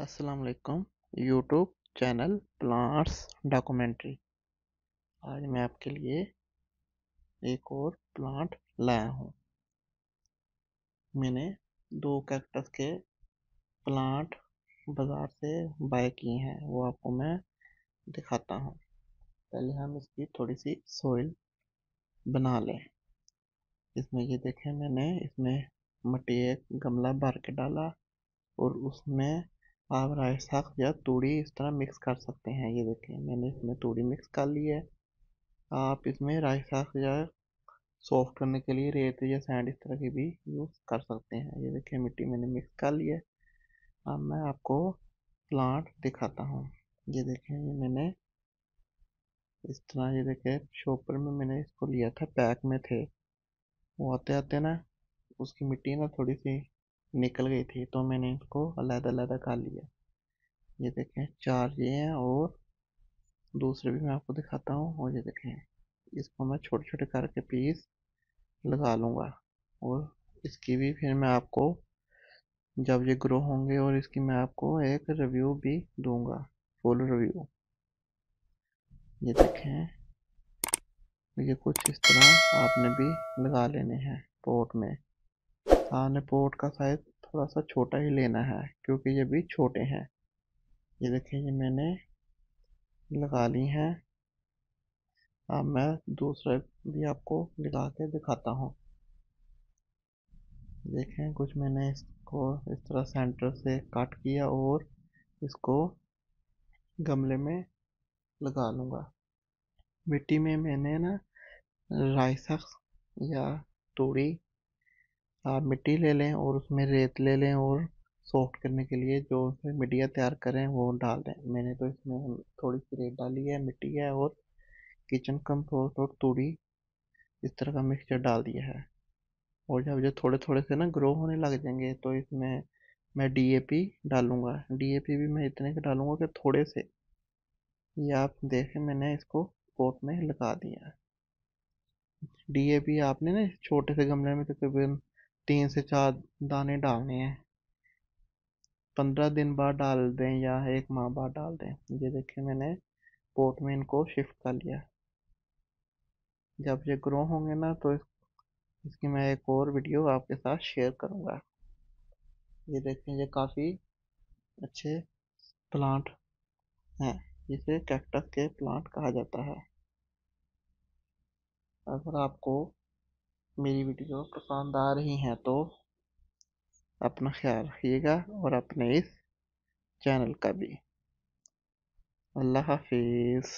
अस्सलाम YouTube channel plants documentary. आज मैं आपके लिए एक और प्लांट लाया हूँ। मैंने दो कैक्टस के प्लांट बाज़ार से बाय किए हैं, वो आपको मैं दिखाता हूँ। पहले हम इसकी थोड़ी सी सोइल बना लें। इसमें ये देखें मैंने, इसमें मट्टी एक गमला भर के डाला और उसमें आप राई साग या तूड़ी इस तरह मिक्स कर सकते हैं। ये देखें मैंने इसमें तूड़ी मिक्स कर ली है। आप इसमें राई साग या सॉफ्ट करने के लिए रेत या सैंड इस तरह की भी यूज़ कर सकते हैं। ये देखें मिट्टी मैंने मिक्स कर ली है। अब मैं आपको प्लांट दिखाता हूँ। ये देखें ये मैंने इस तरह, ये देखें शॉपर में मैंने इसको लिया था पैक में थे। वो आते आते ना, उसकी मिट्टी ना थोड़ी सी निकल गई थी तो मैंने इसको अलग अलग कर लिया। ये देखें, चार ये हैं और दूसरे भी मैं आपको दिखाता हूँ और ये देखें, इसको मैं छोटे छोटे करके पीस लगा लूँगा और इसकी भी फिर मैं आपको, जब ये ग्रो होंगे और इसकी मैं आपको एक रिव्यू भी दूँगा फुल रिव्यू ये देखें, ये कुछ इस तरह आपने भी लगा लेने हैं पोर्ट में। पोट का साइज़ थोड़ा सा छोटा ही लेना है, क्योंकि ये भी छोटे हैं। ये देखें ये मैंने लगा ली हैं। अब मैं दूसरा भी आपको लगा के दिखाता हूँ। देखें, कुछ मैंने इसको इस तरह सेंटर से कट किया और इसको गमले में लगा लूँगा। मिट्टी में मैंने ना राइसक या तूड़ी आप मिट्टी ले लें और उसमें रेत ले लें और सॉफ्ट करने के लिए जो उसमें मिट्टियाँ तैयार करें वो डाल दें। मैंने तो इसमें थोड़ी सी रेत डाली है, मिट्टी है और किचन कम्पोस्ट और तूड़ी इस तरह का मिक्सचर डाल दिया है। और जब ये थोड़े थोड़े से ना ग्रो होने लग जाएँगे तो इसमें मैं डीएपी डालूँगा। डीएपी भी मैं इतने का डालूँगा कि थोड़े से ये आप देखें मैंने इसको पोट में लगा दिया डीएपी आपने ना छोटे से गमले में तकरीबन तो तीन से चार दाने डालने हैं। पंद्रह दिन बाद डाल दें या एक माह बाद डाल दें। ये देखिए मैंने पोट में इनको शिफ्ट कर लिया। जब ये ग्रो होंगे ना तो इस, इसकी मैं एक और वीडियो आपके साथ शेयर करूँगा। ये देखें ये काफ़ी अच्छे प्लांट हैं। जिसे कैक्टस के प्लांट कहा जाता है। अगर आपको मेरी वीडियो पसंद आ रही हैं तो अपना ख्याल रखिएगा और अपने इस चैनल का भी। अल्लाह हाफिज़।